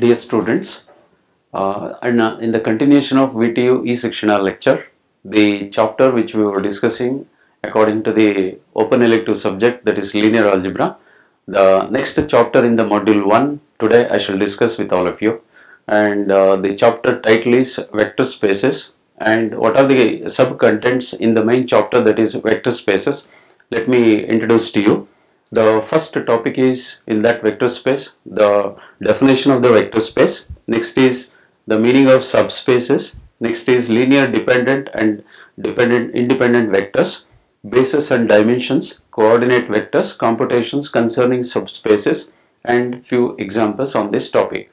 Dear students, uh, and uh, in the continuation of VTU e-Shikshana lecture, the chapter which we were discussing according to the open elective subject that is linear algebra, the next chapter in the module 1 today I shall discuss with all of you. And uh, the chapter title is vector spaces and what are the sub contents in the main chapter that is vector spaces? Let me introduce to you the first topic is in that vector space the definition of the vector space. Next is the meaning of subspaces. Next is linear dependent and dependent independent vectors bases and dimensions coordinate vectors computations concerning subspaces and few examples on this topic.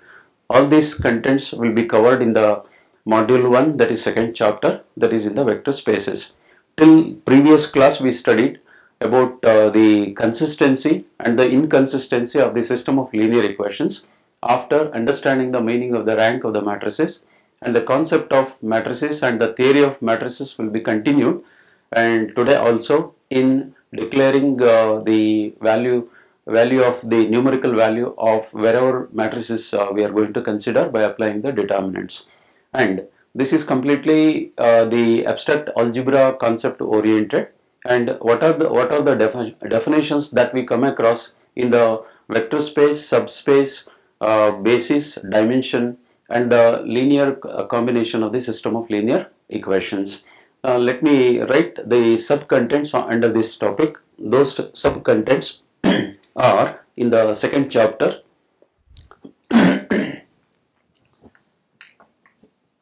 All these contents will be covered in the module 1 that is second chapter that is in the vector spaces. Till previous class we studied about uh, the consistency and the inconsistency of the system of linear equations after understanding the meaning of the rank of the matrices and the concept of matrices and the theory of matrices will be continued. And today also in declaring uh, the value value of the numerical value of wherever matrices uh, we are going to consider by applying the determinants. And this is completely uh, the abstract algebra concept oriented and what are the what are the defi definitions that we come across in the vector space subspace uh, basis dimension and the linear uh, combination of the system of linear equations? Uh, let me write the sub contents under this topic. Those sub contents are in the second chapter.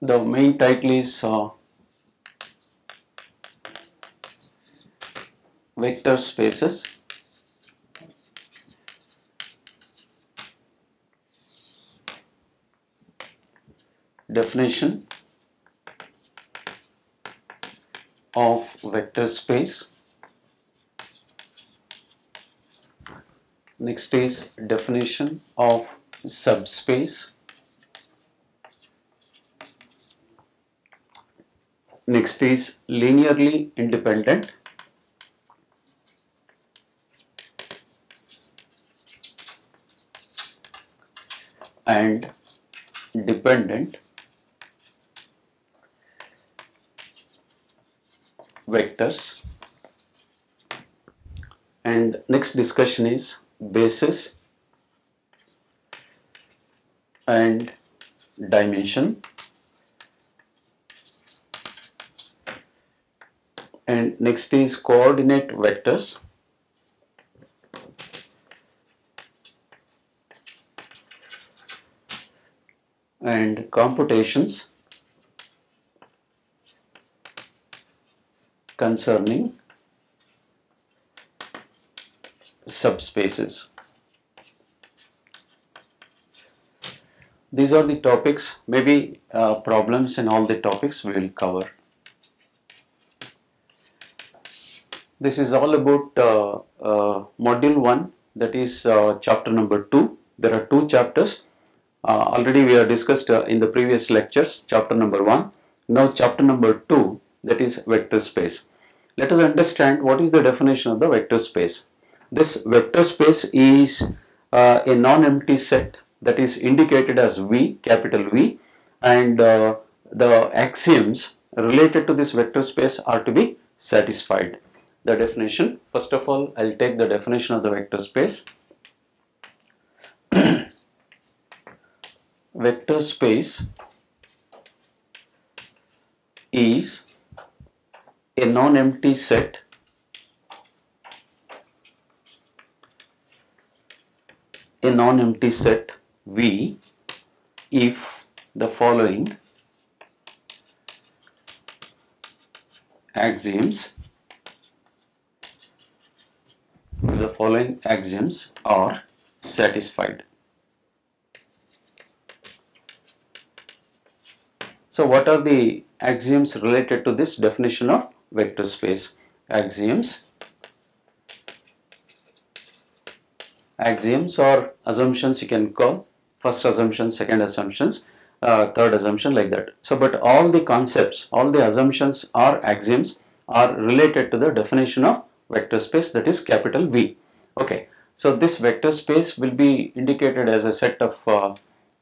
The main title is vector spaces. Definition of vector space. Next is definition of subspace. Next is linearly independent and dependent vectors. And next discussion is basis and dimension. And next is coordinate vectors and computations concerning subspaces. These are the topics, maybe uh, problems in all the topics we will cover. This is all about uh, uh, module 1 that is uh, chapter number 2. There are two chapters. Uh, already we have discussed uh, in the previous lectures chapter number 1. Now chapter number 2 that is vector space. Let us understand what is the definition of the vector space. This vector space is uh, a non-empty set that is indicated as V, capital V and uh, the axioms related to this vector space are to be satisfied. The definition, first of all I will take the definition of the vector space. vector space is a non-empty set a non-empty set V if the following axioms the following axioms are satisfied. So what are the axioms related to this definition of vector space? Axioms. Axioms or assumptions you can call. First assumption second assumptions uh, third assumption like that. So but all the concepts all the assumptions or axioms are related to the definition of vector space that is capital V. Okay. So this vector space will be indicated as a set of uh,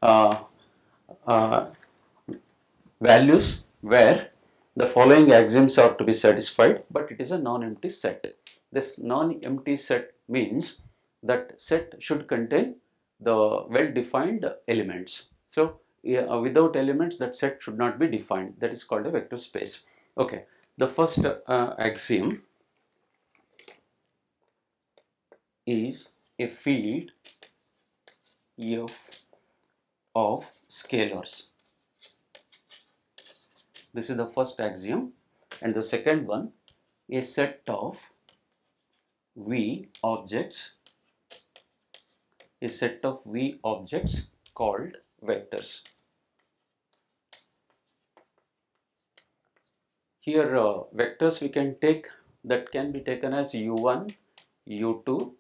uh, uh, values where the following axioms are to be satisfied but it is a non-empty set. This non-empty set means that set should contain the well-defined elements. So, uh, without elements that set should not be defined that is called a vector space. Okay, the first uh, axiom is a field f of scalars. This is the first axiom and the second one a set of V objects a set of V objects called vectors. Here uh, vectors we can take that can be taken as u1, u2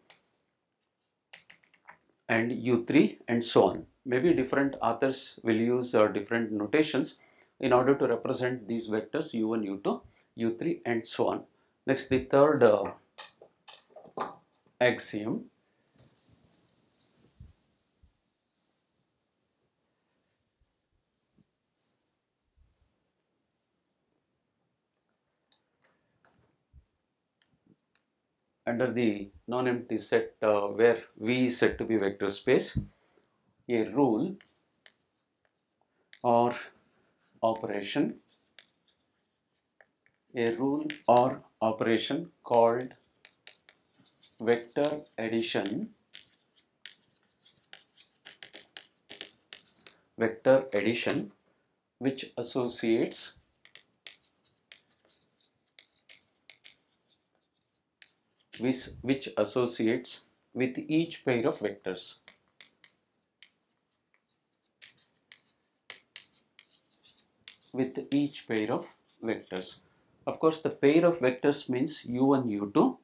and u3 and so on. Maybe different authors will use uh, different notations in order to represent these vectors u1, u2, u3 and so on. Next the third uh, axiom under the non-empty set uh, where V is said to be vector space, a rule or operation, a rule or operation called vector addition, vector addition which associates which, which associates with each pair of vectors. With each pair of vectors. Of course, the pair of vectors means u1, u2.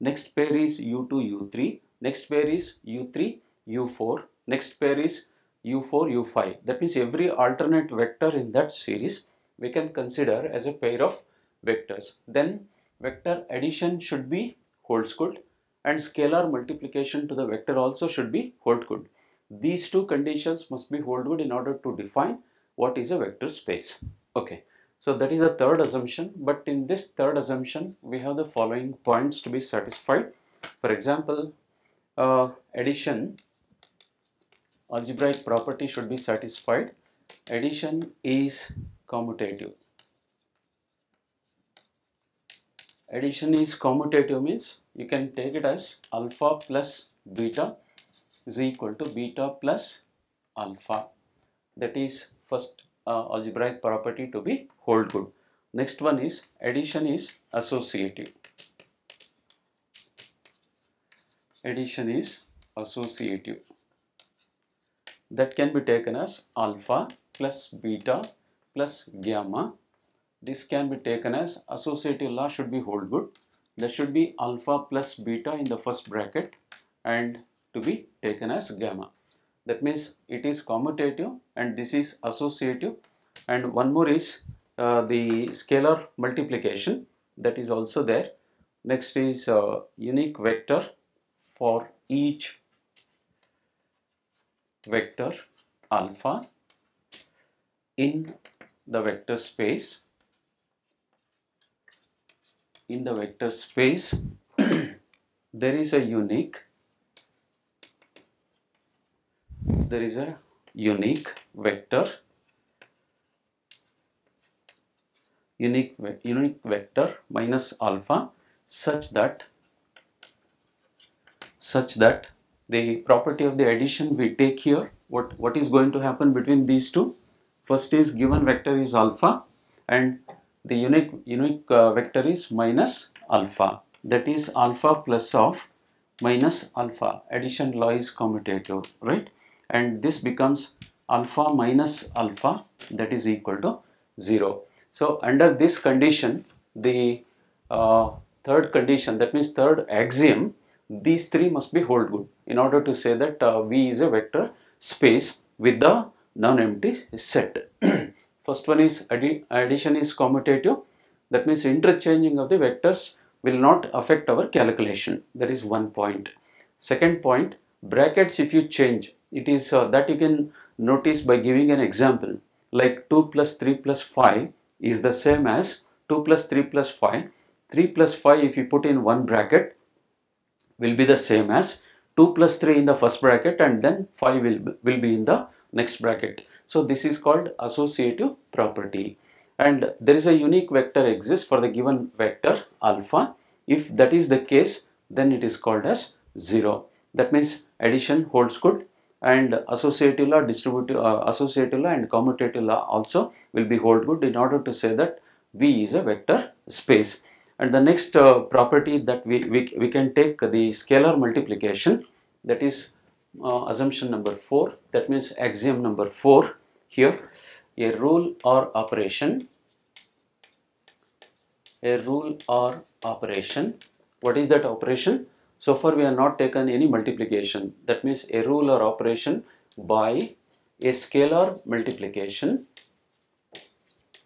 Next pair is u2, u3. Next pair is u3, u4. Next pair is u4, u5. That means every alternate vector in that series we can consider as a pair of vectors. Then vector addition should be good and scalar multiplication to the vector also should be hold good. These two conditions must be hold good in order to define what is a vector space. Okay, so that is the third assumption but in this third assumption we have the following points to be satisfied. For example, uh, addition algebraic property should be satisfied. Addition is commutative addition is commutative means you can take it as alpha plus beta is equal to beta plus alpha that is first uh, algebraic property to be hold good next one is addition is associative addition is associative that can be taken as alpha plus beta plus gamma this can be taken as associative law should be hold good. There should be alpha plus beta in the first bracket and to be taken as gamma. That means it is commutative and this is associative and one more is uh, the scalar multiplication that is also there. Next is uh, unique vector for each vector alpha in the vector space in the vector space there is a unique there is a unique vector. Unique unique vector minus alpha such that such that the property of the addition we take here what what is going to happen between these two? First is given vector is alpha and the unique unique uh, vector is minus alpha. That is alpha plus of minus alpha. Addition law is commutative right and this becomes alpha minus alpha that is equal to 0 so under this condition the uh, third condition that means third axiom these three must be hold good in order to say that uh, V is a vector space with the non-empty set First one is addi addition is commutative. That means interchanging of the vectors will not affect our calculation. That is one point. Second point, brackets if you change, it is uh, that you can notice by giving an example like 2 plus 3 plus 5 is the same as 2 plus 3 plus 5. 3 plus 5 if you put in one bracket will be the same as 2 plus 3 in the first bracket and then 5 will, will be in the next bracket. So this is called associative property and there is a unique vector exists for the given vector alpha. If that is the case then it is called as 0. That means addition holds good and associative law, distributive, uh, associative law and commutative law also will be hold good in order to say that V is a vector space. And the next uh, property that we, we, we can take the scalar multiplication that is uh, assumption number 4 that means axiom number 4 here a rule or operation a rule or operation what is that operation so far we have not taken any multiplication. That means a rule or operation by a scalar multiplication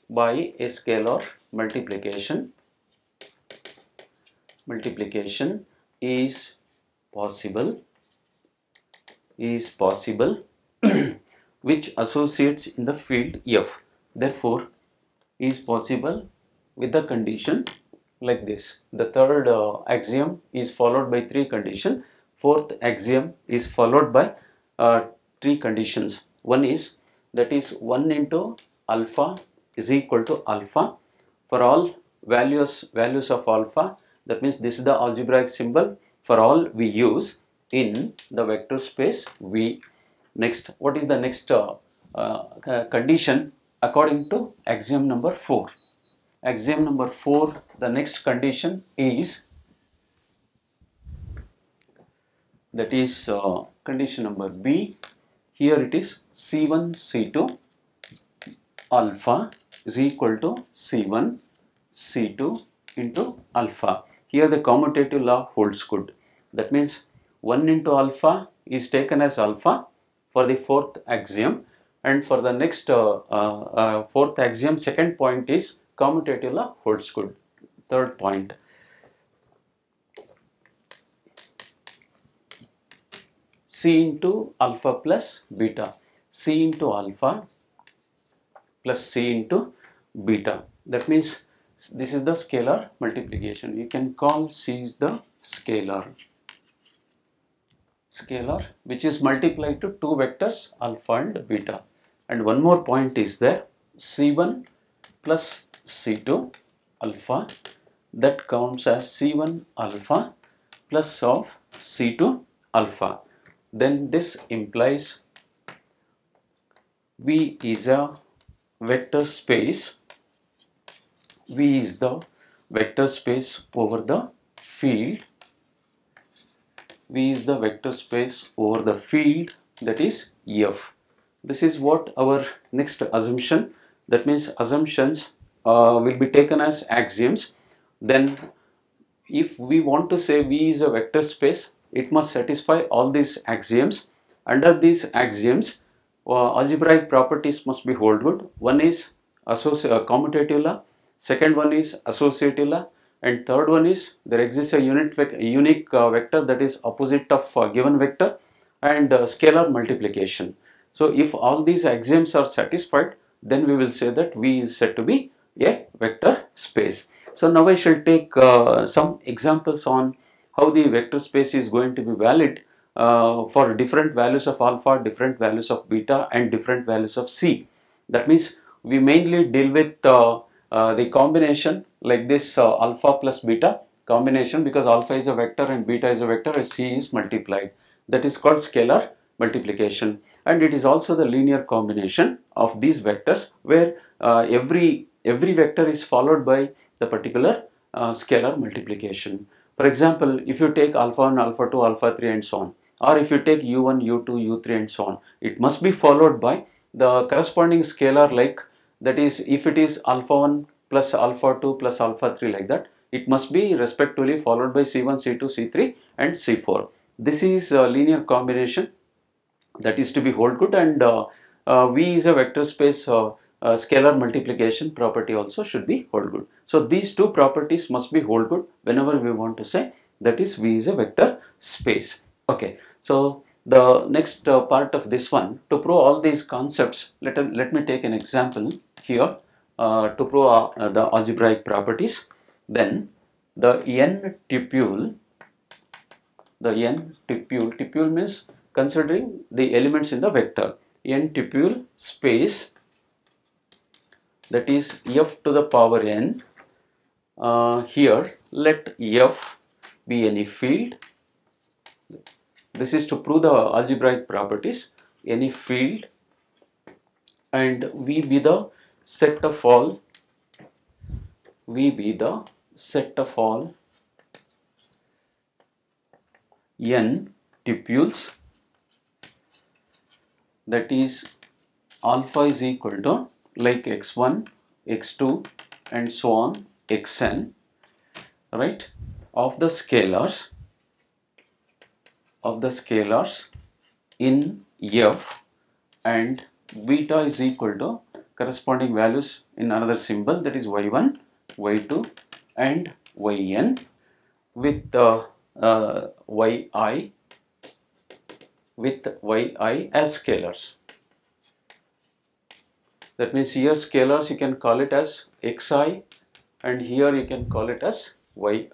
by a scalar multiplication multiplication is possible is possible which associates in the field f. Therefore is possible with the condition like this. The third uh, axiom is followed by three conditions. Fourth axiom is followed by uh, three conditions. One is that is 1 into alpha is equal to alpha for all values values of alpha that means this is the algebraic symbol for all we use in the vector space V. Next, what is the next uh, uh, condition according to axiom number 4? Axiom number 4 the next condition is that is uh, condition number B. Here it is C1 C2 alpha is equal to C1 C2 into alpha. Here the commutative law holds good. That means 1 into alpha is taken as alpha for the fourth axiom and for the next uh, uh, uh fourth axiom second point is commutative law holds good third point. C into alpha plus beta. C into alpha plus C into beta. That means this is the scalar multiplication. You can call C is the scalar. Scalar which is multiplied to two vectors alpha and beta. And one more point is there C1 plus C2 alpha that counts as C1 alpha plus of C2 alpha. Then this implies V is a vector space. V is the vector space over the field. V is the vector space over the field that is F. This is what our next assumption that means assumptions uh, will be taken as axioms then if we want to say V is a vector space, it must satisfy all these axioms. Under these axioms, uh, algebraic properties must be hold good. One is uh, commutative law, second one is associative law, and third one is there exists a unit unique uh, vector that is opposite of a given vector and uh, scalar multiplication. So if all these axioms are satisfied, then we will say that V is said to be a vector space. So now I shall take uh, some examples on how the vector space is going to be valid uh, for different values of alpha, different values of beta and different values of C. That means we mainly deal with uh, uh the combination like this uh, alpha plus beta combination because alpha is a vector and beta is a vector and C is multiplied. That is called scalar multiplication and it is also the linear combination of these vectors where uh, every every vector is followed by the particular uh, scalar multiplication. For example, if you take alpha 1, alpha 2, alpha 3 and so on or if you take u1, u2, u3 and so on, it must be followed by the corresponding scalar like that is if it is alpha 1 plus alpha 2 plus alpha 3 like that, it must be respectively followed by c1, c2, c3 and c4. This is a linear combination that is to be hold good and uh, uh, V is a vector space uh, uh, scalar multiplication property also should be hold good. So these two properties must be hold good whenever we want to say that is V is a vector space. Okay, so The next uh, part of this one, to prove all these concepts, let, let me take an example here uh, to prove uh, the algebraic properties. Then the n tuple, the n tuple, tuple means considering the elements in the vector, n tuple space that is f to the power n. Uh, here let f be any field this is to prove the algebraic properties. Any field and V be the set of all V be the set of all n tuples that is alpha is equal to like x1, x2 and so on xn right of the scalars of the scalars in f and beta is equal to corresponding values in another symbol that is y1, y2 and yn with uh, uh, yi with yi as scalars. That means here scalars you can call it as xi and here you can call it as yi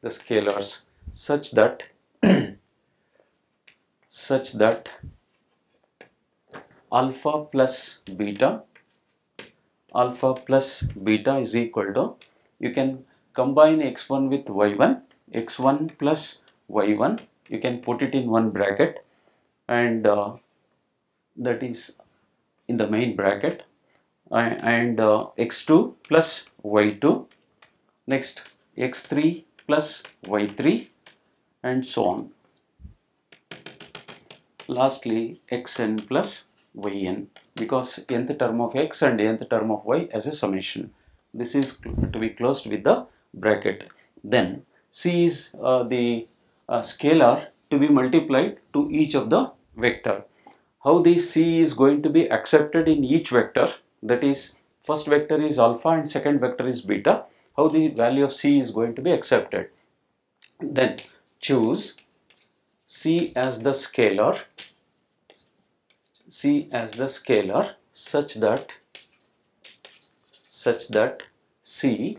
the scalars. Such that such that alpha plus beta alpha plus beta is equal to you can combine x1 with y1 x1 plus y1 you can put it in one bracket and uh, that is in the main bracket and uh, x2 plus y2 next x3 plus y3 and so on lastly xn plus yn because nth term of x and nth term of y as a summation. This is to be closed with the bracket. Then c is uh, the uh, scalar to be multiplied to each of the vector. How this c is going to be accepted in each vector that is first vector is alpha and second vector is beta. How the value of c is going to be accepted. Then choose C as the scalar C as the scalar such that such that C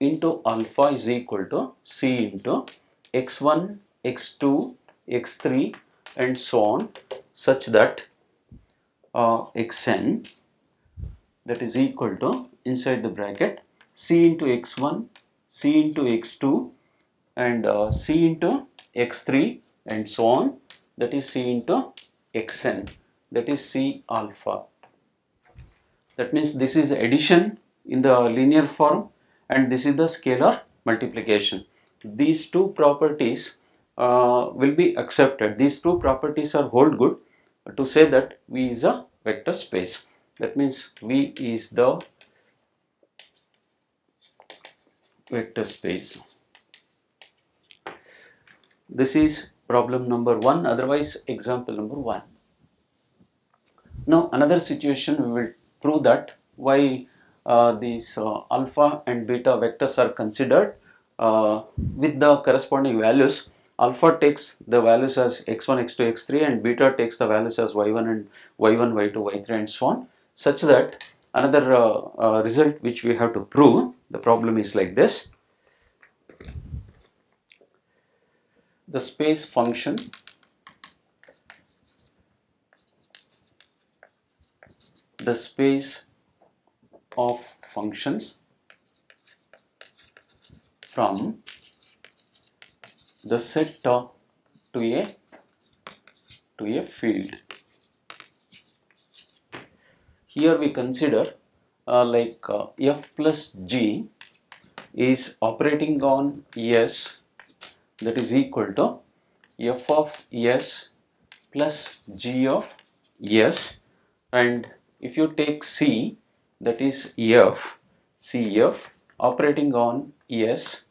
into alpha is equal to C into x1, x2, x3 and so on such that uh, xn that is equal to inside the bracket C into x1, C into x2 and uh, C into x3 and so on that is C into xn that is C alpha. That means this is addition in the linear form and this is the scalar multiplication. These two properties uh, will be accepted. These two properties are hold good to say that V is a vector space. That means V is the vector space. This is problem number 1 otherwise example number 1. Now another situation we will prove that why uh, these uh, alpha and beta vectors are considered uh, with the corresponding values alpha takes the values as x1 x2 x3 and beta takes the values as y1 and y1 y2 y3 and so on such that another uh, uh, result which we have to prove the problem is like this. The space function the space of functions from the set to a to a field here we consider uh, like uh, f plus g is operating on s that is equal to f of s plus g of s. And if you take c that is f cf operating on s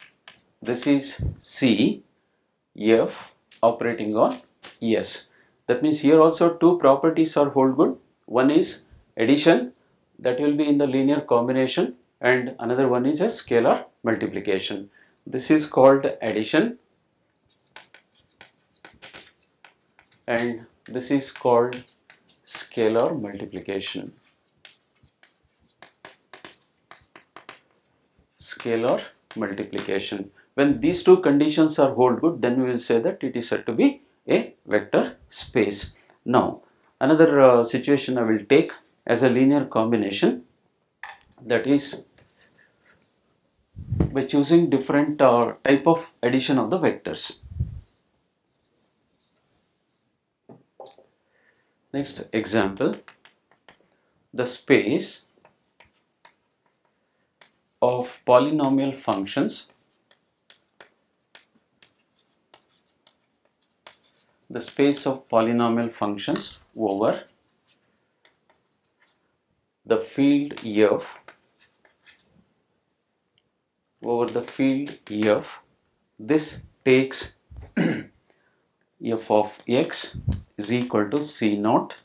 this is c f operating on s. That means here also two properties are hold good. One is addition that will be in the linear combination and another one is a scalar multiplication this is called addition and this is called scalar multiplication. Scalar multiplication. When these two conditions are hold good, then we will say that it is said to be a vector space. Now, another uh, situation I will take as a linear combination that is by choosing different uh, type of addition of the vectors. Next example, the space of polynomial functions the space of polynomial functions over the field f over the field f this takes f of x is equal to c naught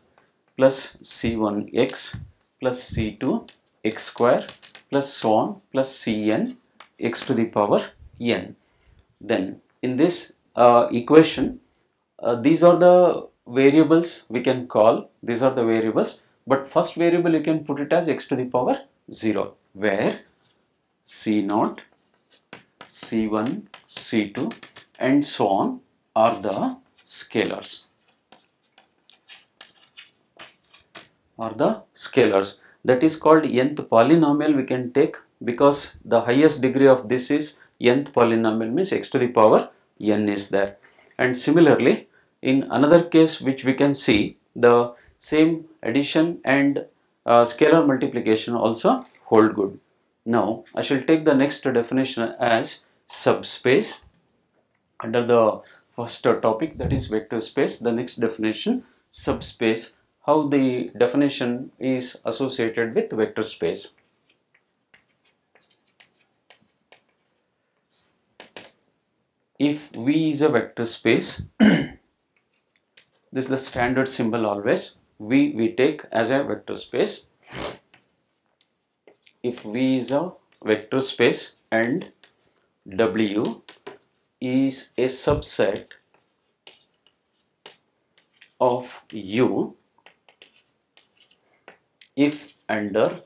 plus c1x plus c2 x square plus so on plus cn x to the power n. Then in this uh, equation, uh, these are the variables we can call, these are the variables, but first variable you can put it as x to the power 0, where c naught, c1, c2 and so on are the scalars. Are the scalars that is called nth polynomial we can take because the highest degree of this is nth polynomial means x to the power n is there and similarly in another case which we can see the same addition and uh, scalar multiplication also hold good. Now I shall take the next definition as subspace under the first topic that is vector space the next definition subspace how the definition is associated with vector space. If V is a vector space, this is the standard symbol always, V we take as a vector space. If V is a vector space and W is a subset of U if under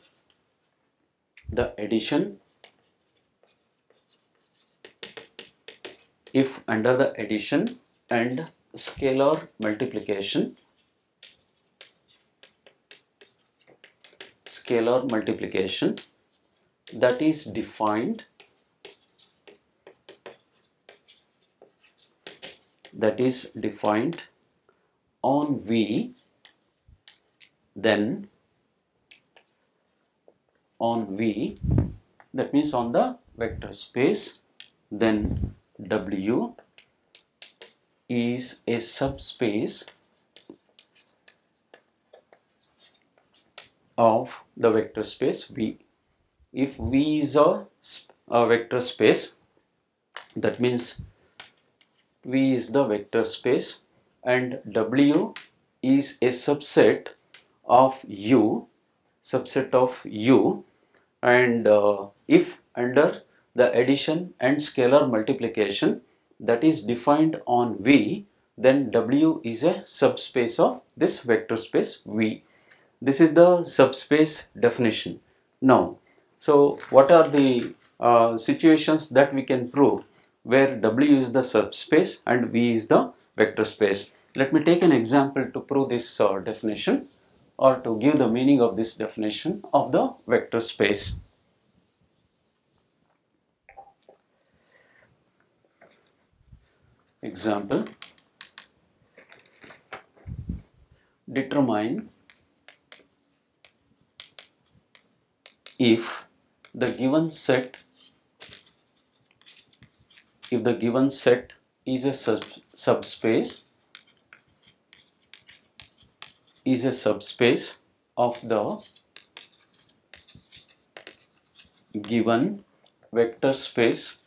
the addition if under the addition and scalar multiplication scalar multiplication that is defined that is defined on V then on V that means on the vector space then W is a subspace of the vector space V. If V is a, a vector space that means V is the vector space and W is a subset of U subset of U and uh, if under the addition and scalar multiplication that is defined on V then W is a subspace of this vector space V. This is the subspace definition. Now, so what are the uh, situations that we can prove where W is the subspace and V is the vector space. Let me take an example to prove this uh, definition or to give the meaning of this definition of the vector space. Example, determine if the given set if the given set is a sub subspace is a subspace of the given vector space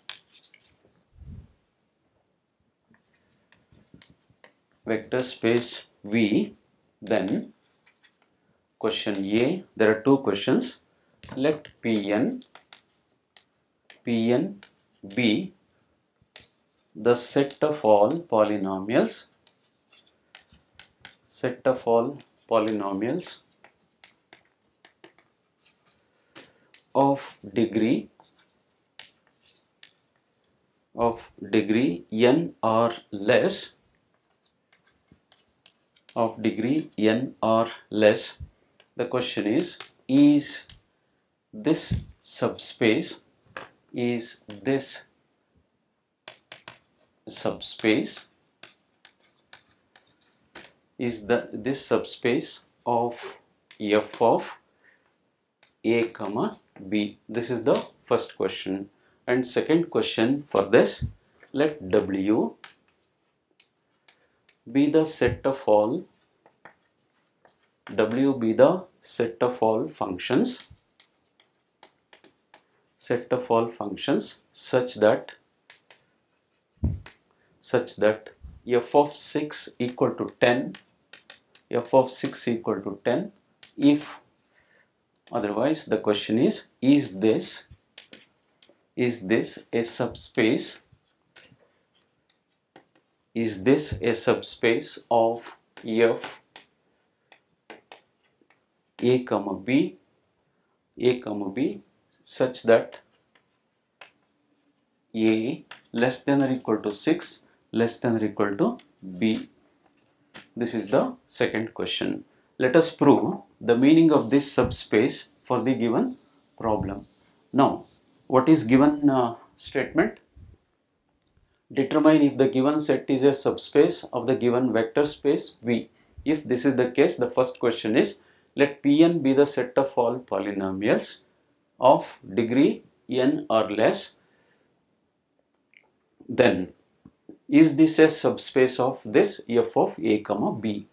vector space V then question A there are two questions let Pn Pn be the set of all polynomials set of all polynomials of degree of degree n or less of degree n or less. The question is is this subspace is this subspace is the this subspace of f of a comma b. This is the first question. And second question for this let w be the set of all w be the set of all functions set of all functions such that such that f of 6 equal to 10 f of 6 equal to 10 if otherwise the question is is this is this a subspace is this a subspace of f a comma b a comma b such that a less than or equal to 6 less than or equal to b. This is the second question. Let us prove the meaning of this subspace for the given problem. Now what is given uh, statement? Determine if the given set is a subspace of the given vector space v. If this is the case the first question is let pn be the set of all polynomials of degree n or less, then is this a subspace of this f of a comma b?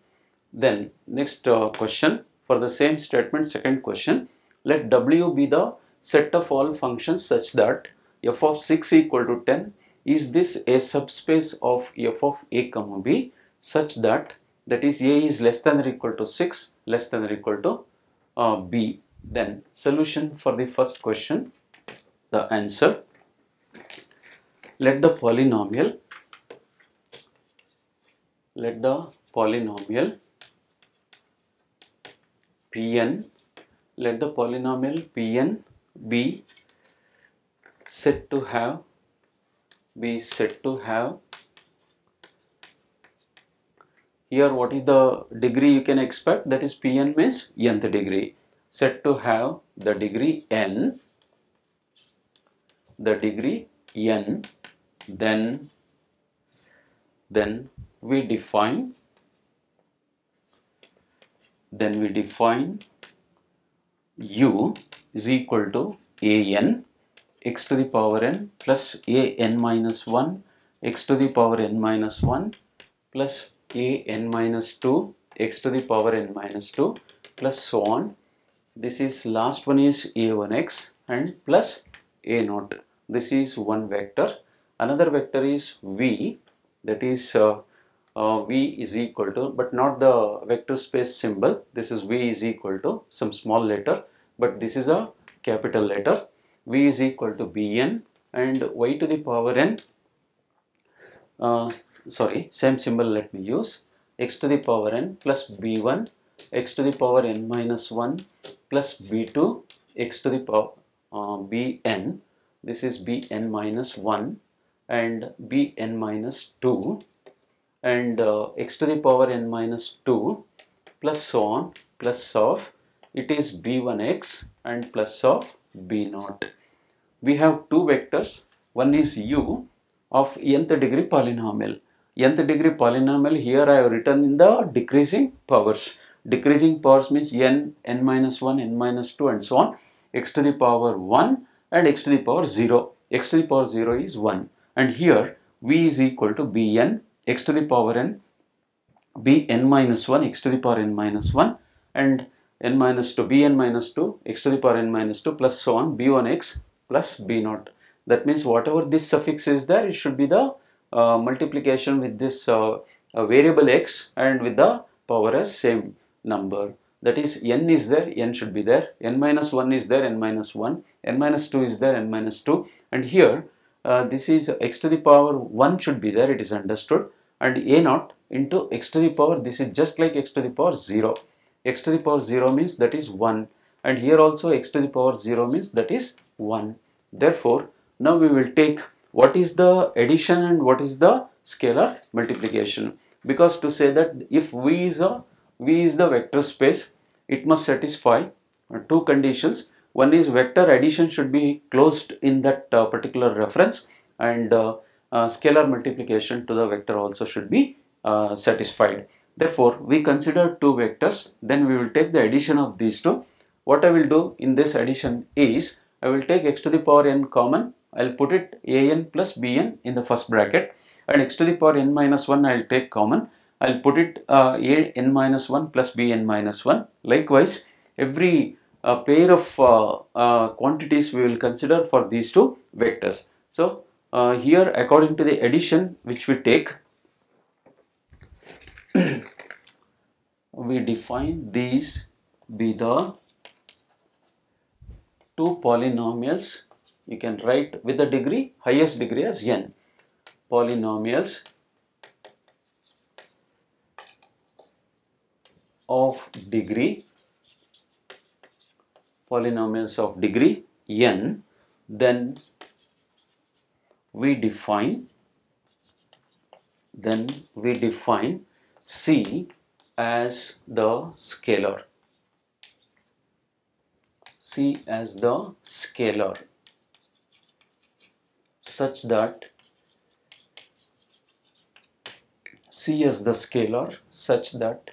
Then next uh, question. For the same statement second question. Let w be the set of all functions such that f of 6 equal to 10 is this a subspace of f of a comma b such that that is a is less than or equal to 6 less than or equal to uh, b then solution for the first question, the answer. Let the polynomial, let the polynomial Pn, let the polynomial Pn be said to have, be said to have here what is the degree you can expect that is Pn means nth degree said to have the degree n, the degree n, then, then we define, then we define u is equal to a n x to the power n plus a n minus 1 x to the power n minus 1 plus a n minus 2 x to the power n minus 2 plus so on this is last one is a1x and plus a0 this is one vector. Another vector is v. That is uh, uh, v is equal to but not the vector space symbol. This is v is equal to some small letter but this is a capital letter. V is equal to bn and y to the power n uh, sorry same symbol let me use. X to the power n plus b1 x to the power n minus 1 plus b2 x to the power uh, bn. This is bn minus 1 and bn minus 2 and uh, x to the power n minus 2 plus so on plus of it is b1x and plus of b0 we have two vectors. One is u of nth degree polynomial. Nth degree polynomial here I have written in the decreasing powers decreasing powers means n, n minus 1, n minus 2 and so on, x to the power 1 and x to the power 0. x to the power 0 is 1 and here v is equal to bn. X to the power n bn minus 1 x to the power n minus 1 and n minus 2 bn minus 2 x to the power n minus 2 plus so on b1x plus b0 that means whatever this suffix is there it should be the uh, multiplication with this uh, uh, variable x and with the power as same number. That is n is there n should be there. n minus 1 is there n minus 1 n minus 2 is there n minus 2 and here uh, this is x to the power 1 should be there it is understood. And a naught into x to the power this is just like x to the power 0 x to the power 0 means that is 1 and here also x to the power 0 means that is 1 therefore now we will take what is the addition and what is the scalar multiplication. Because to say that if v is a v is the vector space. It must satisfy uh, two conditions. One is vector addition should be closed in that uh, particular reference and uh, uh, scalar multiplication to the vector also should be uh, satisfied. Therefore, we consider two vectors. Then we will take the addition of these two. What I will do in this addition is I will take x to the power n common. I will put it an plus bn in the first bracket. And x to the power n minus 1 I will take common I will put it uh, a n minus 1 plus b n minus 1. Likewise, every uh, pair of uh, uh, quantities we will consider for these two vectors. So, uh, here according to the addition which we take we define these be the two polynomials you can write with the degree highest degree as n polynomials of degree polynomials of degree n then we define then we define c as the scalar. C as the scalar such that c as the scalar such that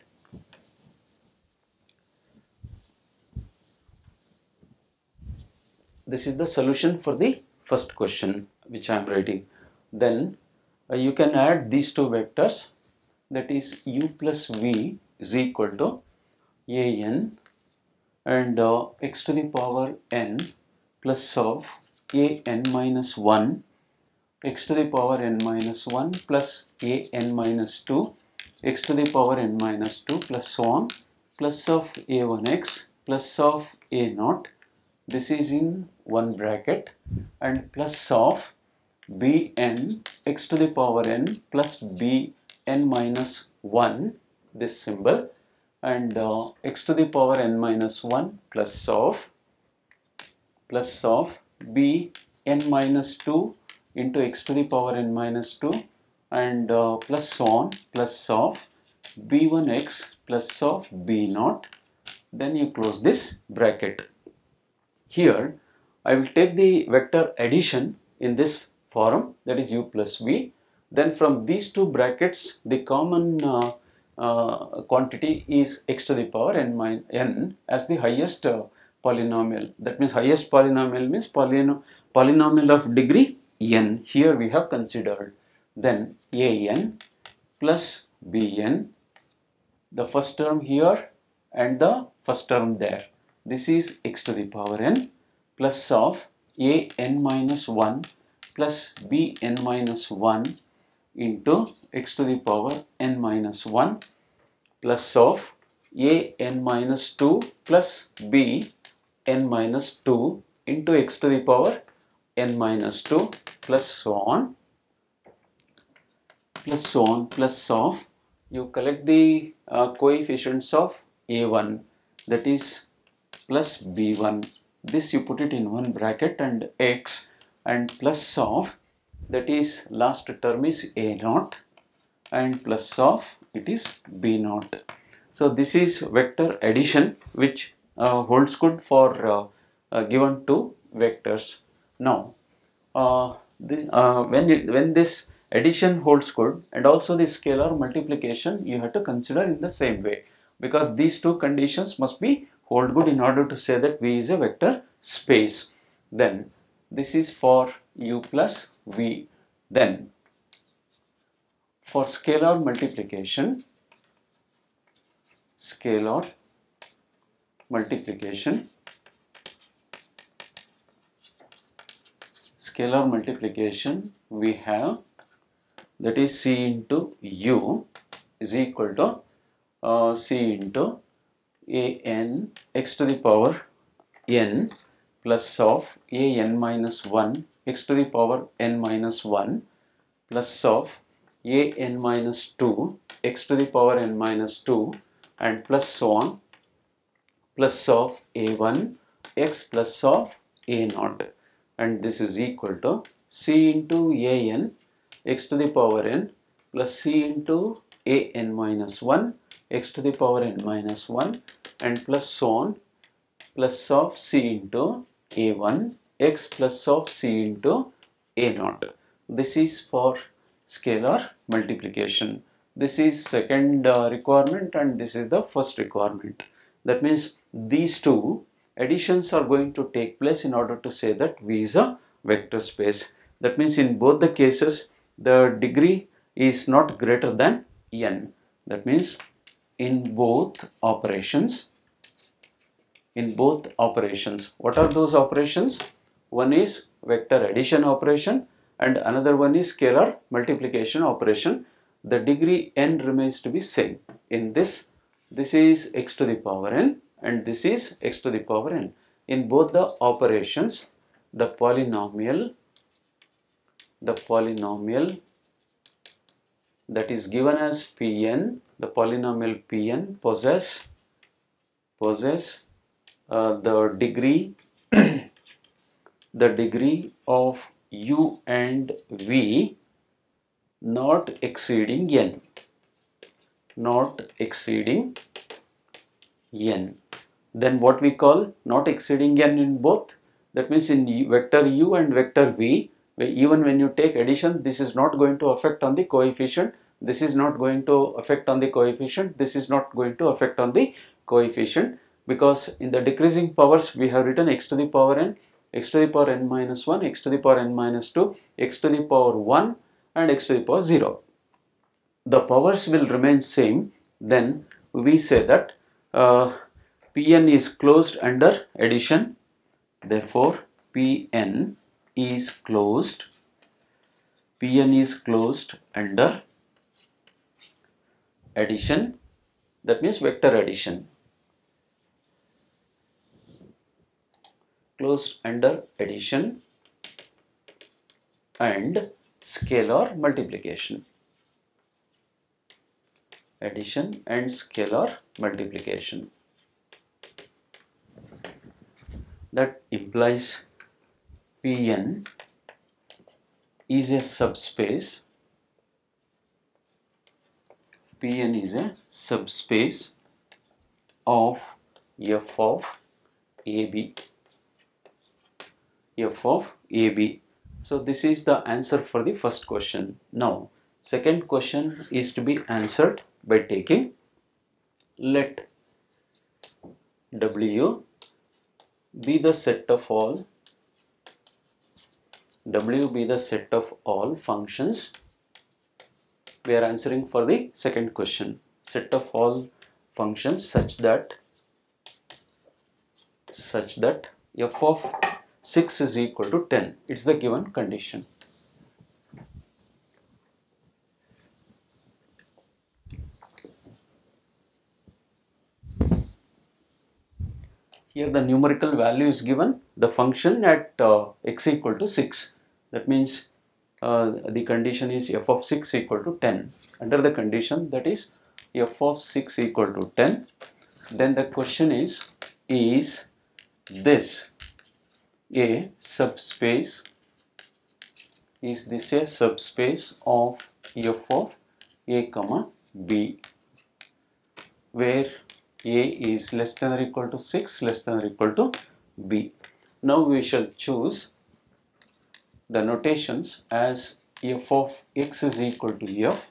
this is the solution for the first question which I am writing. Then uh, you can add these two vectors that is u plus v is equal to a n and uh, x to the power n plus of a n minus 1 x to the power n minus 1 plus a n minus 2 x to the power n minus 2 plus so on plus of a1x plus of a naught this is in one bracket and plus of bn x to the power n plus bn minus 1 this symbol and uh, x to the power n minus 1 plus of plus of bn minus 2 into x to the power n minus 2 and uh, plus on plus of b1x plus of b naught. Then you close this bracket here I will take the vector addition in this form that is u plus v. Then from these two brackets the common uh, uh, quantity is x to the power n minus n as the highest uh, polynomial. That means highest polynomial means polyno polynomial of degree n. Here we have considered. Then a n plus b n the first term here and the first term there. This is x to the power n plus of a n minus 1 plus b n minus 1 into x to the power n minus 1 plus of a n minus 2 plus b n minus 2 into x to the power n minus 2 plus so on. Plus so on plus of you collect the uh, coefficients of a1 that is plus b1 this you put it in one bracket and x and plus of that is last term is a naught and plus of it is b naught. So this is vector addition which uh, holds good for uh, uh, given two vectors. Now uh, the, uh, when it, when this addition holds good and also the scalar multiplication you have to consider in the same way because these two conditions must be hold good in order to say that V is a vector space. Then this is for U plus V. Then for scalar multiplication, scalar multiplication, scalar multiplication we have that is C into U is equal to uh, C into a n x to the power n plus of a n minus 1 x to the power n minus 1 plus of a n minus 2 x to the power n minus 2 and plus so on plus of a1 x plus of a naught and this is equal to c into a n x to the power n plus c into a n minus 1 x to the power n minus 1 and plus so on plus of c into a1 x plus of c into a0. This is for scalar multiplication. This is second uh, requirement and this is the first requirement. That means these two additions are going to take place in order to say that V is a vector space. That means in both the cases the degree is not greater than n. That means in both operations in both operations. What are those operations? One is vector addition operation and another one is scalar multiplication operation. The degree n remains to be same. In this, this is x to the power n and this is x to the power n. In both the operations, the polynomial, the polynomial that is given as Pn, the polynomial Pn possess, possess uh, the degree the degree of u and v not exceeding n not exceeding n. Then what we call not exceeding n in both? That means in vector u and vector v even when you take addition this is not going to affect on the coefficient this is not going to affect on the coefficient. This is not going to affect on the coefficient because in the decreasing powers we have written x to the power n, x to the power n minus 1, x to the power n minus 2, x to the power 1 and x to the power 0. The powers will remain same. Then we say that uh, Pn is closed under addition. Therefore Pn is closed. Pn is closed under addition. That means vector addition. Closed under addition and scalar multiplication. Addition and scalar multiplication. That implies Pn is a subspace Pn is a subspace of f of AB f of AB. So this is the answer for the first question. Now second question is to be answered by taking let W be the set of all W be the set of all functions. We are answering for the second question. Set of all functions such that such that f of 6 is equal to 10. It's the given condition. Here the numerical value is given, the function at uh, x equal to 6. That means Uh, the condition is f of 6 equal to 10. Under the condition that is f of 6 equal to 10, then the question is, is this a subspace is this a subspace of f of a comma b where a is less than or equal to 6 less than or equal to b now we shall choose the notations as f of x is equal to f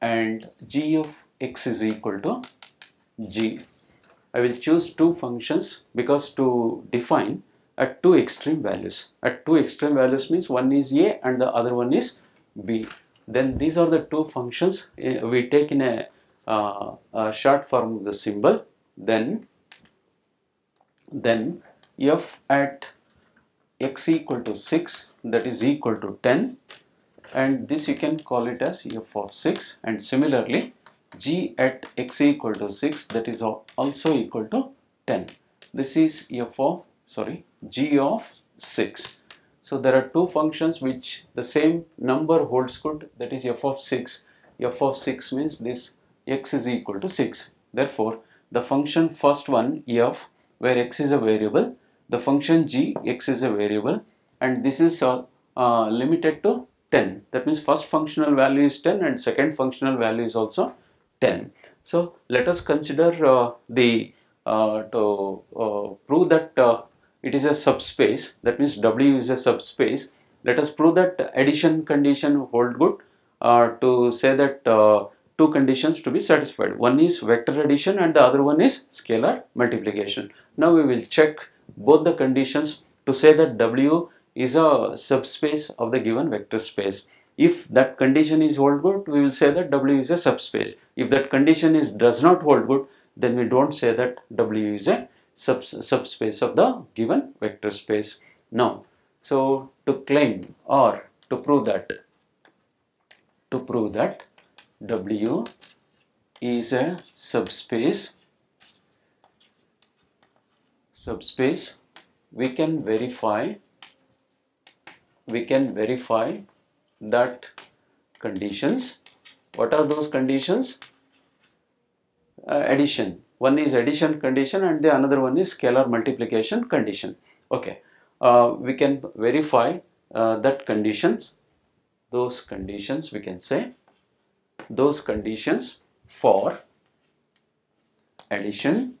and g of x is equal to g I will choose two functions because to define at two extreme values. At two extreme values means one is A and the other one is B. Then these are the two functions uh, we take in a, uh, a short form of the symbol. Then, then f at x equal to 6 that is equal to 10 and this you can call it as f of 6 and similarly g at x equal to 6 that is also equal to 10. This is f of sorry g of 6. So there are two functions which the same number holds good that is f of 6 f of 6 means this x is equal to 6 therefore the function first one f where x is a variable the function g x is a variable and this is uh, uh, limited to 10 that means first functional value is 10 and second functional value is also 10 so let us consider uh, the uh, to uh, prove that uh, it is a subspace. That means w is a subspace. Let us prove that addition condition hold good to say that two conditions to be satisfied. One is vector addition and the other one is scalar multiplication. Now we will check both the conditions to say that w is a subspace of the given vector space. If that condition is hold good we will say that w is a subspace. If that condition is does not hold good then we don't say that w is a subs subspace of the given vector space. Now so to claim or to prove that to prove that w is a subspace subspace we can verify we can verify that conditions. What are those conditions? Uh, addition. One is addition condition and the another one is scalar multiplication condition. Okay. Uh, we can verify uh, that conditions. Those conditions we can say. Those conditions for addition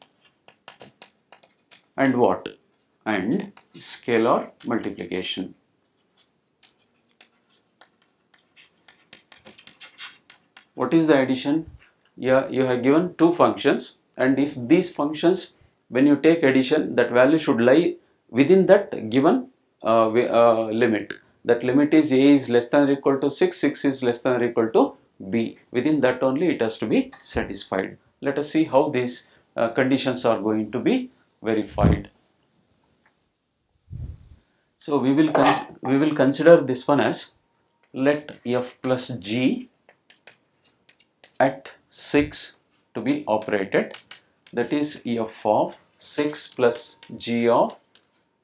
and what? And scalar multiplication. What is the addition? Yeah you have given two functions. And if these functions when you take addition that value should lie within that given uh, uh, limit. That limit is a is less than or equal to 6 6 is less than or equal to b. Within that only it has to be satisfied. Let us see how these uh, conditions are going to be verified so we will we will consider this one as let f plus g at 6 to be operated that is f of 6 plus g of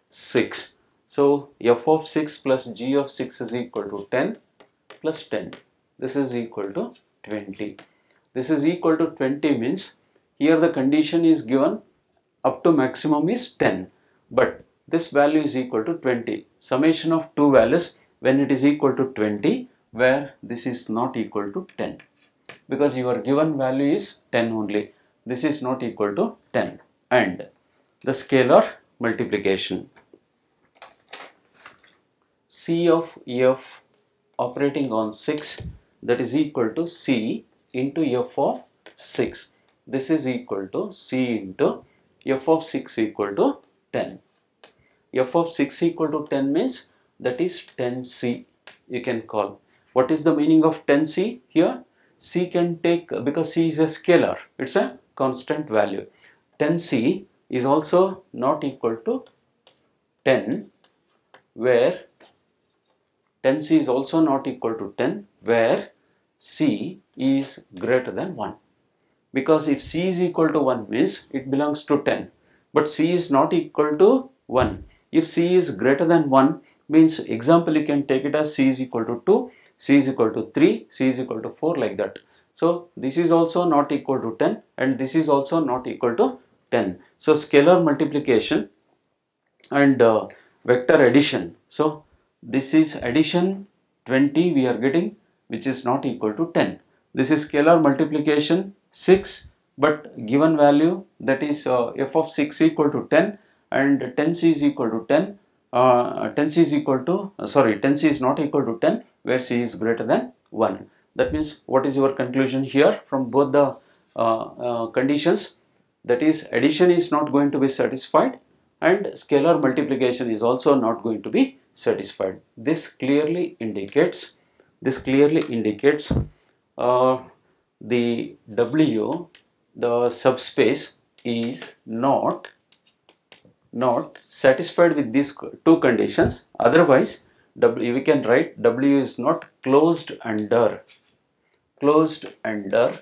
6. So f of 6 plus g of 6 is equal to 10 plus 10. This is equal to 20. This is equal to 20 means here the condition is given up to maximum is 10 but this value is equal to 20. Summation of two values when it is equal to 20 where this is not equal to 10 because your given value is 10 only. This is not equal to 10 and the scalar multiplication. C of f operating on 6 that is equal to C into f of 6. This is equal to C into f of 6 equal to 10. f of 6 equal to 10 means that is 10C you can call. What is the meaning of 10C here? C can take because C is a scalar it's a constant value 10C is also not equal to 10 where 10C is also not equal to 10 where C is greater than 1 because if C is equal to 1 means it belongs to 10 but C is not equal to 1 if C is greater than 1 means example you can take it as C is equal to 2 c is equal to 3, c is equal to 4 like that. So this is also not equal to 10 and this is also not equal to 10. So scalar multiplication and uh, vector addition. So this is addition 20 we are getting which is not equal to 10. This is scalar multiplication 6 but given value that is uh, f of 6 equal to 10 and 10c is equal to 10 uh, 10c is equal to uh, sorry 10c is not equal to 10 where c is greater than 1 that means what is your conclusion here from both the uh, uh, conditions? That is addition is not going to be satisfied and scalar multiplication is also not going to be satisfied. This clearly indicates this clearly indicates uh, the w the subspace is not not satisfied with these two conditions. Otherwise w we can write w is not closed under closed under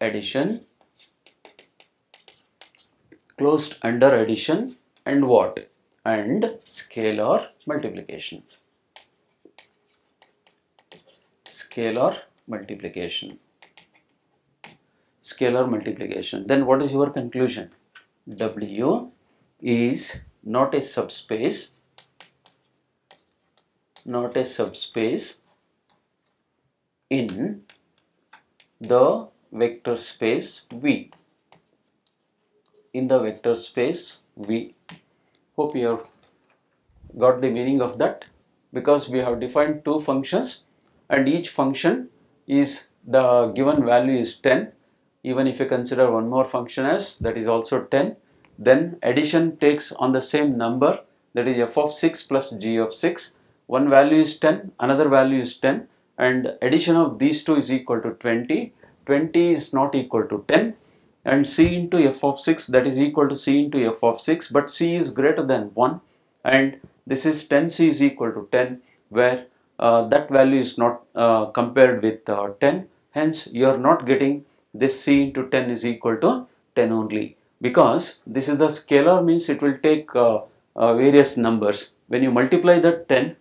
addition closed under addition and what? And scalar multiplication. Scalar multiplication. Scalar multiplication. Then what is your conclusion? W is not a subspace not a subspace in the vector space v. In the vector space v. Hope you have got the meaning of that. Because we have defined two functions and each function is the given value is 10 even if you consider one more function as that is also 10 then addition takes on the same number that is f of 6 plus g of 6 one value is 10 another value is 10 and addition of these two is equal to 20 20 is not equal to 10 and c into f of 6 that is equal to c into f of 6 but c is greater than 1 and this is 10c is equal to 10 where that value is not uh, compared with uh, 10 hence you are not getting this c into 10 is equal to 10 only. Because this is the scalar means it will take uh, uh, various numbers. When you multiply that 10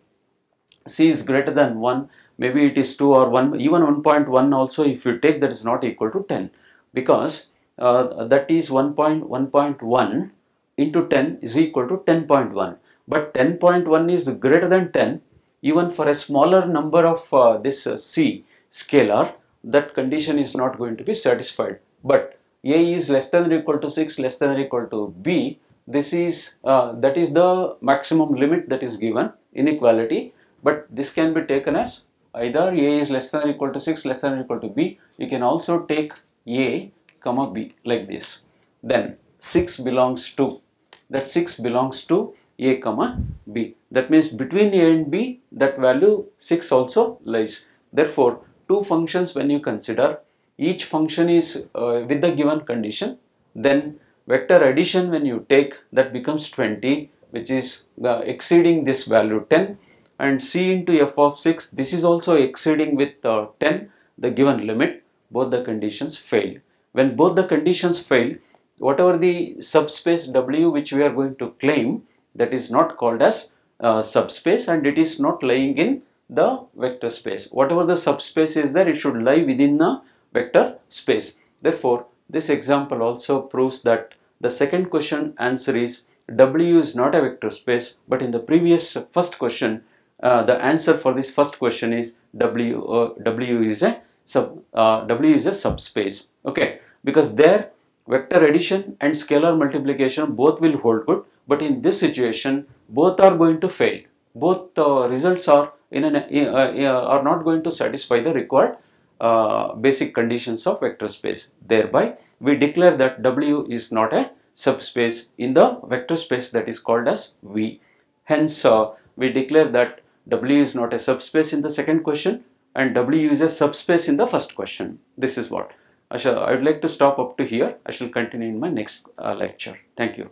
c is greater than 1 maybe it is 2 or 1 even 1.1 also if you take that is not equal to 10 because uh, that is 1.1.1 into 10 is equal to 10.1 but 10.1 is greater than 10 even for a smaller number of uh, this uh, c scalar that condition is not going to be satisfied. But a is less than or equal to 6 less than or equal to b this is uh, that is the maximum limit that is given inequality. But this can be taken as either a is less than or equal to 6 less than or equal to b. You can also take a comma b like this. Then 6 belongs to that 6 belongs to a comma b. That means between a and b that value 6 also lies. Therefore two functions when you consider each function is uh, with the given condition then vector addition when you take that becomes 20 which is uh, exceeding this value 10 and c into f of 6 this is also exceeding with uh, 10 the given limit. Both the conditions fail. When both the conditions fail whatever the subspace w which we are going to claim that is not called as uh, subspace and it is not lying in the vector space. Whatever the subspace is there, it should lie within the vector space. Therefore, this example also proves that the second question answer is W is not a vector space, but in the previous first question, uh, the answer for this first question is W. Uh, w is a sub. Uh, w is a subspace. Okay, because there vector addition and scalar multiplication both will hold good, but in this situation both are going to fail. Both uh, results are in an, uh, uh, are not going to satisfy the required uh, basic conditions of vector space. Thereby, we declare that W is not a subspace in the vector space that is called as V. Hence, uh, we declare that W is not a subspace in the second question and W is a subspace in the first question. This is what. I, shall, I would like to stop up to here. I shall continue in my next uh, lecture. Thank you.